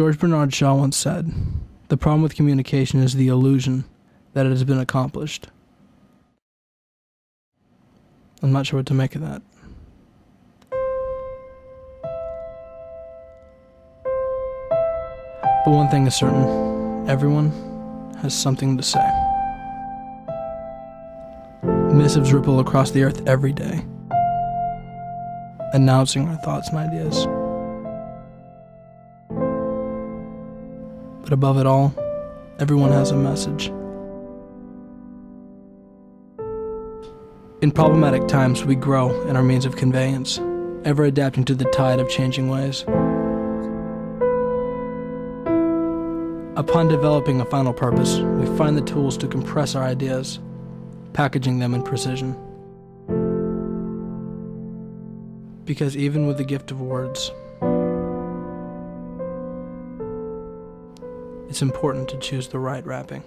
George Bernard Shaw once said, the problem with communication is the illusion that it has been accomplished. I'm not sure what to make of that. But one thing is certain everyone has something to say. Missives ripple across the earth every day, announcing our thoughts and ideas. But above it all, everyone has a message. In problematic times, we grow in our means of conveyance, ever adapting to the tide of changing ways. Upon developing a final purpose, we find the tools to compress our ideas, packaging them in precision. Because even with the gift of words, it's important to choose the right wrapping.